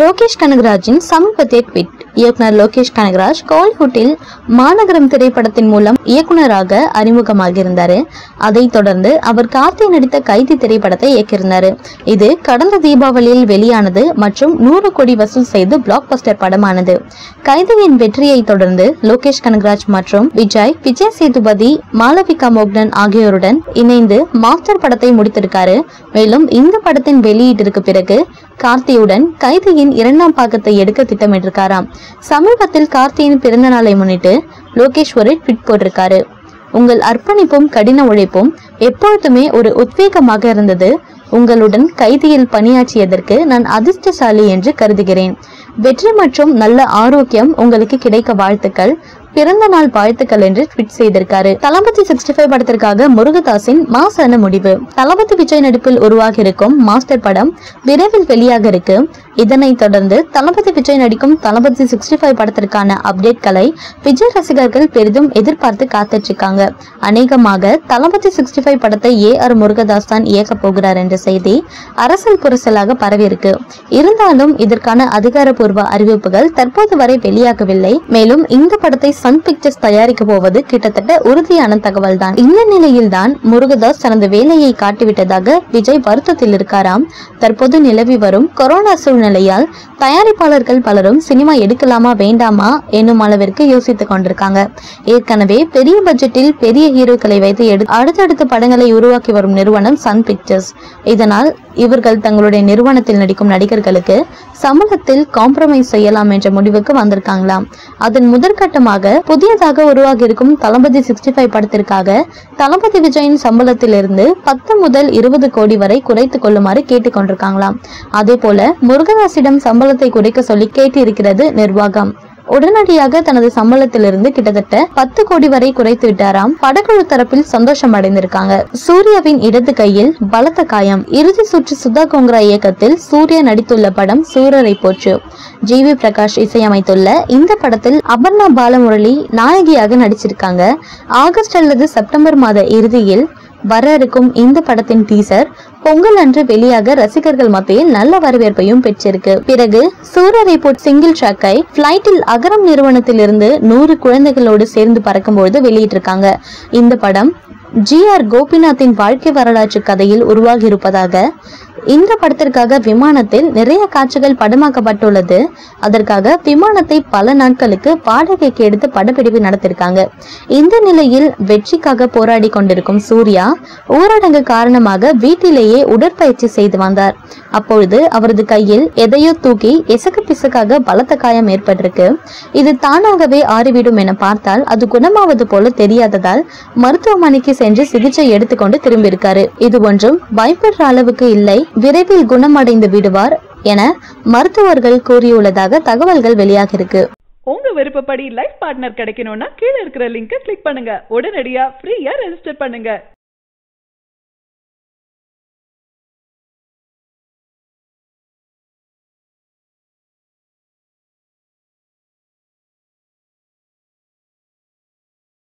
லோகேஷ் கனகராஜின் சமீபத்திய ட்விட். இயக்குனர் லோகேஷ் கனகராஜ் கோலிவுட்டில் மாநகரம் திரைப்படத்தின் மூலம் இயக்குனராக அறிமுகமாகியிருந்தார். அதைத் தொடர்ந்து அவர் கார்த்தி நடித்த கைதி திரைப்படத்தை இயக்கியிருந்தார். இது கடந்த தீபாவளியில் வெளியானது மற்றும் நூறு கோடி வசூல் செய்து பிளாக் பஸ்டர் படமானது. கைதியின் வெற்றியை தொடர்ந்து லோகேஷ் கனகராஜ் மற்றும் விஜய் விஜய் சேதுபதி மாலவிகா மோக்னன் ஆகியோருடன் இணைந்து மாஸ்டர் படத்தை முடித்திருக்காரு. மேலும் இந்த படத்தின் வெளியீட்டிற்கு பிறகு கார்த்தியுடன் கைதியின் இரண்டாம் பாகத்தை எடுக்க திட்டமிட்டிருக்காராம். சமீபத்தில் கார்த்தியின் பிறந்த நாளை முன்னிட்டு லோகேஷ் ஒரு போட்டிருக்காரு. உங்கள் அர்ப்பணிப்பும் கடின உழைப்பும் எப்பொழுதுமே ஒரு உத்வேகமாக இருந்தது. உங்களுடன் கைதியில் பணியாற்றியதற்கு நான் அதிர்ஷ்டசாலி என்று கருதுகிறேன். வெற்றி மற்றும் நல்ல ஆரோக்கியம் உங்களுக்கு கிடைக்க வாழ்த்துக்கள். பிறந்த நாள் வாழ்த்துக்கள் என்று ட்வீட் செய்திருக்காரு. தளபதி சிக்ஸ்டி ஃபைவ் படத்திற்காக முருகதாசின் மாசான முடிவு. தளபதி விஜய் நடிப்பில் உருவாகி இருக்கும் மாஸ்டர் படம் விரைவில் வெளியாக இருக்கு. இதனைத் தொடர்ந்து தளபதி விஜய் நடிக்கும் தளபதி சிக்ஸ்டி ஃபைவ் படத்திற்கான அப்டேட்களை விஜய் ரசிகர்கள் பெரிதும் எதிர்பார்த்து காத்துட்டு இருக்காங்க அநேகமாக தளபதி சிக்ஸ்டி ஃபைவ் படத்தை ஏ ஆர் முருகதாஸ் தான் இயக்க போகிறார் என்ற செய்தி அரசல் புரசலாக பரவியிருக்கு. இருந்தாலும் இதற்கான அதிகாரப்பூர்வ அறிவிப்புகள் தற்போது வரை வெளியாகவில்லை. மேலும் இந்த படத்தை சன் பிக்சர்ஸ் தயாரிக்க போவது கிட்டத்தட்ட உறுதியான தகவல் தான் இந்த நிலையில் தான் முருகதாஸ் தனது வேலையை காட்டிவிட்டதாக விஜய் வருத்தத்தில் இருக்காராம். தற்போது நிலவி வரும் கொரோனா சூழ்நிலையால் தயாரிப்பாளர்கள் பலரும் சினிமா எடுக்கலாமா வேண்டாமா என்னும் அளவிற்கு யோசித்துக் கொண்டிருக்காங்க. ஏற்கனவே பெரிய பட்ஜெட்டில் பெரிய ஹீரோக்களை வைத்து எடு அடுத்தடுத்த படங்களை உருவாக்கி வரும் நிறுவனம் சன் பிக்சர்ஸ் இதனால் இவர்கள் தங்களுடைய நிறுவனத்தில் நடிக்கும் நடிகர்களுக்கு சம்பளத்தில் காம்ப்ரமைஸ் செய்யலாம் என்ற முடிவுக்கு வந்திருக்காங்களாம். அதன் முதற்கட்டமாக புதியதாக உருவாகி இருக்கும் தளபதி சிக்ஸ்டி ஃபைவ் படத்திற்காக தளபதி விஜயின் சம்பளத்திலிருந்து பத்து முதல் இருபது கோடி வரை குறைத்துக் கொள்ளுமாறு கேட்டுக் கொண்டிருக்காங்களாம் அதே போல முருகதாசிடம் சம்பளத்தை குறைக்க சொல்லி கேட்டு இருக்கிறது நிர்வாகம். உடனடியாக தனது சம்பளத்திலிருந்து கிட்டத்தட்ட பத்து கோடி வரை குறைத்து விட்டாராம். படக்குழு தரப்பில் சந்தோஷம் அடைந்திருக்காங்க. சூர்யாவின் இடது கையில் பலத்த காயம். இறுதி சுற்று சுதா கோங்கரா இயக்கத்தில் சூர்யா நடித்துள்ள படம் சூரரை போற்று. ஜி வி பிரகாஷ் இசையமைத்துள்ள இந்த படத்தில் அபர்ணா பாலமுரளி நாயகியாக நடிச்சிருக்காங்க. ஆகஸ்ட் அல்லது செப்டம்பர் மாத இறுதியில் வர இருக்கும் இந்த படத்தின் டீசர் பொங்கல் அன்று வெளியாக ரசிகர்கள் மத்தியில் நல்ல வரவேற்பையும் பெற்றிருக்கு. பிறகு சூரரை போட் சிங்கிள் ட்ராக்கை பிளைட்டில் அகரம் நிறுவனத்திலிருந்து நூறு குழந்தைகளோடு சேர்ந்து பறக்கும்பொழுது வெளியிட்டிருக்காங்க. இந்த படம் ஜி ஆர் கோபிநாத்தின் வாழ்க்கை வரலாற்று கதையில் உருவாகி இருப்பதாக இந்த படத்திற்காக விமானத்தில் நிறைய காட்சிகள் படமாக்கப்பட்டுள்ளது. அதற்காக விமானத்தை பல நாட்களுக்கு வாடகைக்கு எடுத்து படப்பிடிப்பு நடத்திருக்காங்க. இந்த நிலையில் வெற்றிக்காக போராடி கொண்டிருக்கும் சூர்யா ஊரடங்கு காரணமாக வீட்டிலேயே உடற்பயிற்சி செய்து வந்தார். அப்பொழுது அவரது கையில் எதையோ தூக்கி எசக்கு பிசக்காக பலத்த காயம் ஏற்பட்டிருக்கு. இது தானாகவே ஆறிவிடும் என பார்த்தால் அது குணமாவது போல தெரியாததால் மருத்துவமனைக்கு சென்று சிகிச்சை எடுத்துக்கொண்டு திரும்பியிருக்காரு. இது ஒன்றும் பயப்படுற அளவுக்கு இல்லை. விரைவில் குணமடைந்து விடுவார் என மருத்துவர்கள் கூறியுள்ளதாக தகவல்கள் வெளியாக இருக்கு. உங்க விருப்பப்படி லைஃப் பார்ட்னர் கிடைக்கணும்னா கீழ இருக்கிற லிங்கை கிளிக் பண்ணுங்க. உடனடியா ஃப்ரீயா ரெஜிஸ்டர் பண்ணுங்க.